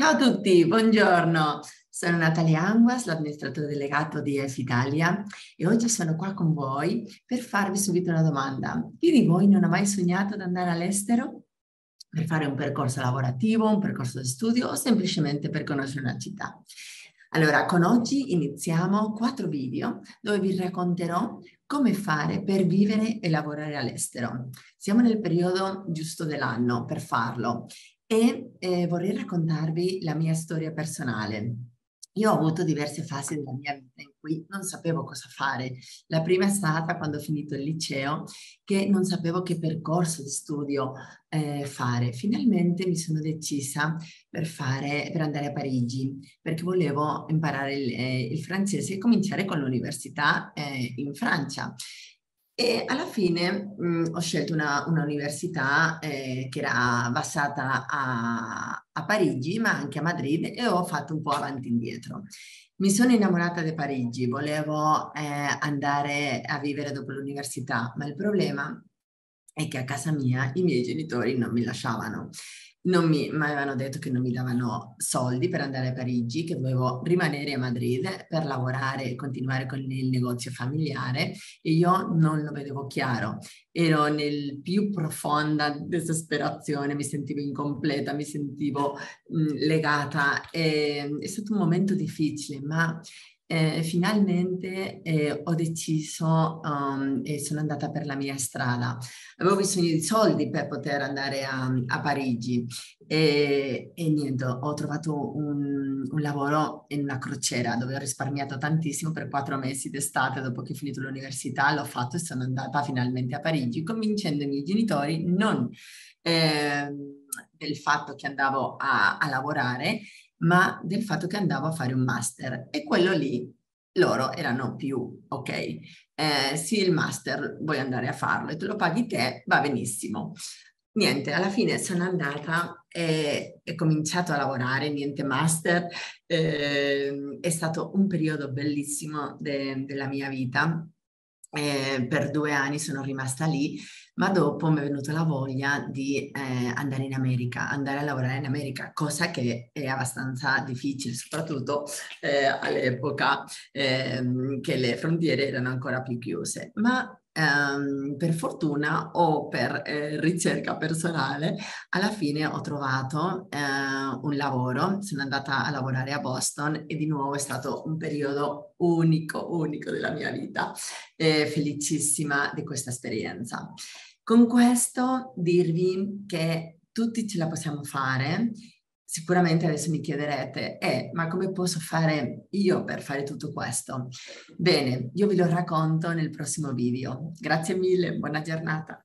Ciao a tutti, buongiorno. Sono Natalia Anguas, l'amministratore delegato di EF Italia e oggi sono qua con voi per farvi subito una domanda. Chi di voi non ha mai sognato di andare all'estero per fare un percorso lavorativo, un percorso di studio o semplicemente per conoscere una città? Allora, con oggi iniziamo quattro video dove vi racconterò come fare per vivere e lavorare all'estero. Siamo nel periodo giusto dell'anno per farlo e eh, vorrei raccontarvi la mia storia personale. Io ho avuto diverse fasi della mia vita in cui non sapevo cosa fare. La prima è stata quando ho finito il liceo, che non sapevo che percorso di studio eh, fare. Finalmente mi sono decisa per, fare, per andare a Parigi, perché volevo imparare il, eh, il francese e cominciare con l'università eh, in Francia. E alla fine mh, mm, ho scelto una, una università eh, che era basata a, a, Parigi, ma anche a Madrid, e ho fatto un po' avanti e indietro. Mi sono innamorata di Parigi, volevo eh, andare a vivere dopo l'università, ma il problema è che a casa mia i miei genitori non mi lasciavano non mi, mi avevano detto che non mi davano soldi per andare a Parigi, che dovevo rimanere a Madrid per lavorare e continuare con il negozio familiare e io non lo vedevo chiaro. Ero nel più profonda desesperazione, mi sentivo incompleta, mi sentivo mh, legata. E, è stato un momento difficile, ma eh, finalmente eh, ho deciso um, e sono andata per la mia strada. Avevo bisogno di soldi per poter andare a, a Parigi e, e, niente, ho trovato un, un, lavoro in una crociera dove ho risparmiato tantissimo per quattro mesi d'estate dopo che ho finito l'università, l'ho fatto e sono andata finalmente a Parigi convincendo i miei genitori non eh, del fatto che andavo a, a lavorare, ma del fatto che andavo a fare un master e quello lì loro erano più ok, eh, sì il master vuoi andare a farlo e te lo paghi te, va benissimo. Niente, alla fine sono andata e ho cominciato a lavorare, niente master, eh, è stato un periodo bellissimo de, della mia vita eh, per due anni sono rimasta lì, ma dopo mi è venuta la voglia di eh, andare in America, andare a lavorare in America, cosa che è abbastanza difficile, soprattutto eh, all'epoca ehm, che le frontiere erano ancora più chiuse. Ma Um, per fortuna o per eh, ricerca personale, alla fine ho trovato eh, un lavoro, sono andata a lavorare a Boston e di nuovo è stato un periodo unico, unico della mia vita, eh, felicissima di questa esperienza. Con questo dirvi che tutti ce la possiamo fare Sicuramente adesso mi chiederete, eh, ma come posso fare io per fare tutto questo? Bene, io vi lo racconto nel prossimo video. Grazie mille, buona giornata.